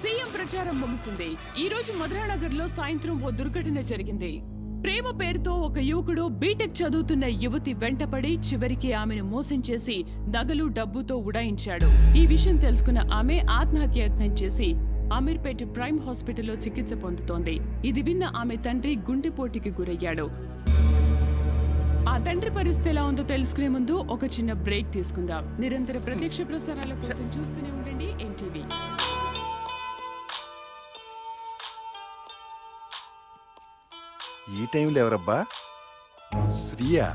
CM ప్రచారం ముగిసింది. ఈ రోజు మధురానగర్లో సాయంత్రం ఓ దుర్ఘటన జరిగింది. ప్రేమ పేరుతో ఒక యువకుడు బీటెక్ చదువుతున్న యువతి వెంటపడి చివరికి ఆమెను మోసం చేసి నగలు డబ్బుతో ఉడాయించాడు. ఈ విషయం తెలుసుకున్న ఆమె ఆత్మహత్యయత్నం చేసి అమీర్పేట ప్రైమ్ హాస్పిటల్లో చికిత్స పొందుతోంది. ఇది విన్న ఆమె తండ్రి గుండెపోటుకి గురయ్యాడు. ఆ తండ్రి పరిస్థితి ఎలా ఉందో తెలుసుకునే ముందు ఒక చిన్న బ్రేక్ తీసుకుందాం. నిరంతర ప్రత్యక్ష ప్రసారాల కోసం చూస్తూనే ఉండండి ఎన్టీవీ. ఈ టైంలో ఎవరబ్బా? శ్రీయా?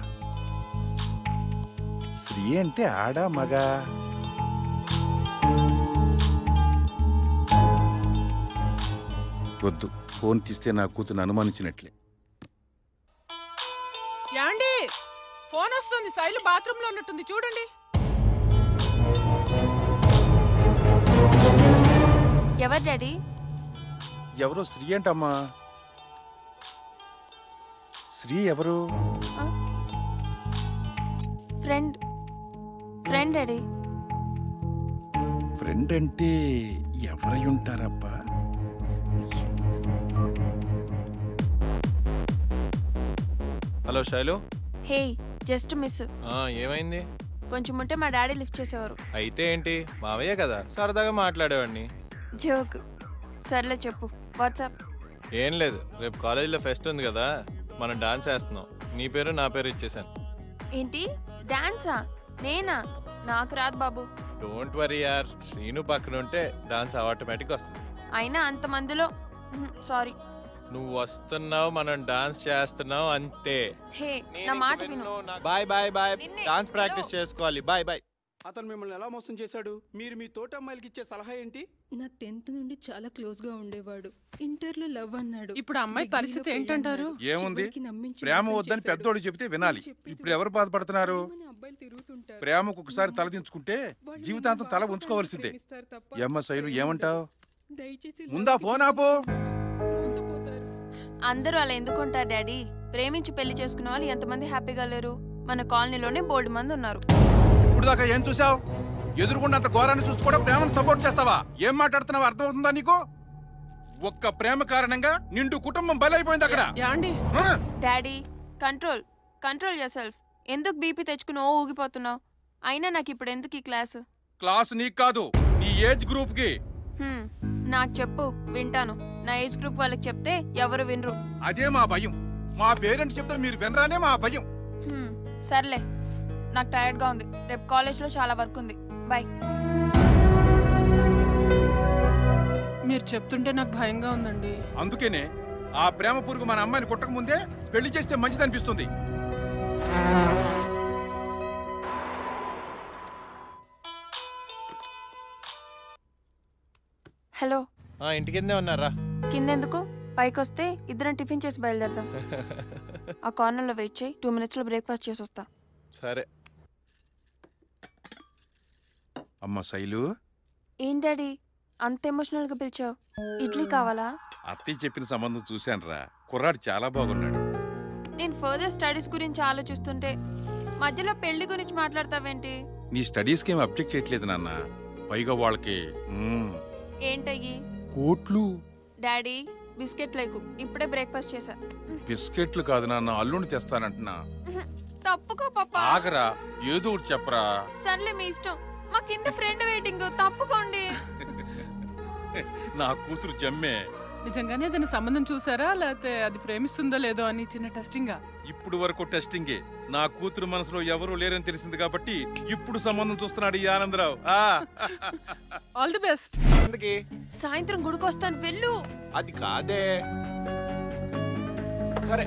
శ్రీ అంటే ఆడా మగా? వద్దు ఫోన్ తీస్తే నా కూతురు అనుమానించినట్లే. యాండి ఫోన్ వస్తుంది శైలు బాత్రూమ్లో ఉన్నట్టుంది చూడండి. ఎవరు డాడీ? ఎవరో శ్రీ అంటమ్మా శ్రీ ఎవరు? ఫ్రెండ్. ఫ్రెండ్ డాడీ ఫ్రెండ్ అంటే ఎవరై ఉంటారబ్బా? Hello Shailu. Hey just miss. ఆ, ఏమైంది? కొంచెం ఉంటే మా డాడీ లిఫ్ట్ చేసేవారు. అయితే ఏంటి? మావయ్య కదా సరదాగా మాట్లాడేవాడిని. జోక్. సర్లే చెప్పు. వాట్సాప్. ఏం లేదు రేపు కాలేజీలో ఫెస్ట్ ఉంది కదా. మనం డాన్స్ వేస్తున్నాం. నీ పేరు నా పేరు ఇచ్చేసాను. ఏంటి? డాన్సా? నేనా? నాకు రాదు బాబు. డోంట్ వరీ యార్ శ్రీను పక్కన ఉంటే డాన్స్ ఆటోమేటిక్ వస్తుంది. అయినా అంతమందిలో సారీ నువ్వు వస్తున్నావు మనం డాన్స్ చేస్తున్నావు అంతే. హే నా మాట విను. Bye bye bye dance. Practice చేసుకోవాలి. బాయ్ బాయ్ అతను మిమ్మల్ని ఎలా మోసం చేశాడు? మీరు మీ తోట అమ్మాయిలకి ఇచ్చే సలహా ఏంటి? నా టెన్త్ నుండి చాలా క్లోజ్గా ఉండేవాడు. ఇంటర్లో లవ్ అన్నాడు. ఇప్పుడు అమ్మాయి పరిస్థితి ఏంటంటారు? ఏముంది? ప్రేమ వద్దని. పెద్దోడు చెబితే వినాలి. ఇప్పుడు ఎవరు బాధపడుతున్నారు. ప్రేమకు ఒకసారి తలదించుకుంటే జీవితాంతం తల ఉంచుకోవలసిందే. ఏమ్మ శైలు ఏమంటావు? దయచేసి ముందా మోసపోతారు. అందరూ అలా ఎందుకుంటారు డాడీ? ప్రేమించి పెళ్ళి చేసుకున్న వాళ్ళు ఎంతమంది హ్యాపీగా లేరు? మన కాలనీలోనే బోల్డ్ మంది ఉన్నారు. ఇప్పుడు దాకా ఏం చూసావు ఎదురుకున్నంత ఘోరాన్ని చూసి కూడా ప్రేమను సపోర్ట్ చేస్తావా? ఏం మాట్లాడుతున్నావు అర్థమవుతుందా నీకు? ఒక్క ప్రేమ కారణంగా నిండు కుటుంబం బలైపోయింది అక్కడ? Daddy control control yourself ఎందుకు బీపీ తెచ్చుకుని ఓ ఊగిపోతున్నావు? అయినా నాకు ఇప్పుడు ఎందుకు ఈ క్లాసు? క్లాస్ నీకు కాదు నీ ఏజ్ గ్రూప్కి. హ్మ్, నాకు చెప్పు వింటాను. నా ఏజ్ గ్రూప్ వాళ్ళకి చెప్తే ఎవరు వినరు. అదే మా భయం. మా పేరెంట్స్ చెప్తే మీరు వినరానే మా భయం. సర్లే నాకు టైర్డ్గా ఉంది. రేపు కాలేజ్లో చాలా వర్క్ ఉంది. బాయ్ మీరు చెప్తుంటే నాకు భయంగా ఉందండి. అందుకేనే ఆ ప్రేమ పురుగు మన అమ్మాయిని కొట్టక ముందే పెళ్ళి చేస్తే మంచిది అనిపిస్తుంది హలో. ఆ, ఇంటి కిందే ఉన్నారా? కిందెందుకు? పైకి వస్తే ఇద్దరం టిఫిన్ చేసి బయలుదేరదాం. ఆ కార్నర్లో వెయిట్ చేయి. టూ మినిట్స్లో బ్రేక్ఫాస్ట్ చేసి వస్తా సరే. అమ్మ శైలు. ఏం డాడీ? అంత ఎమోషనల్గా పిలిచావు. ఇడ్లీ కావాలా? అత్తయ్య చెప్పిన సంబంధం చూశానురా. కుర్రాడు చాలా బాగున్నాడు. నేను ఫర్దర్ స్టడీస్ గురించి ఆలోచిస్తుంటే మధ్యలో పెళ్ళి గురించి మాట్లాడతావేంటి? నీ స్టడీస్కి ఏం అబ్జెక్ట్ చేయట్లేదు నాన్న. పైగా వాళ్ళకి మ్మ్, ఏంటయ్యి? కోట్లు. డాడీ బిస్కెట్ లేకు ఇప్పుడే బ్రేక్ఫాస్ట్ చేశా. బిస్కెట్లు కాదు నాన్న అల్లుని తెస్తానంటున్నా. తప్పుకో పాపా. ఆగరా ఏదో ఒకటి చెప్పరా. సర్లే మీ ఇష్టం. మా కింద ఫ్రెండ్ వెయిటింగ్ తప్పుకోండి. నా కూతురు జమ్మే. నిజంగానే ఏదైనా సంబంధం చూసారా? లేకపోతే అది ప్రేమిస్తుందో లేదో అని చిన్న టెస్టింగా ఇప్పుడు వరకు టెస్టింగే నా కూతురు మనసులో ఎవరూ లేరని తెలిసింది కాబట్టి ఇప్పుడు సంబంధం చూస్తున్నాడు ఈ ఆనందరావు. ఆ. ఆల్ ది బెస్ట్ ఎందుకి? సాయంత్రం గుడికి వస్తాను వెళ్ళు. అది కాదే. సరే.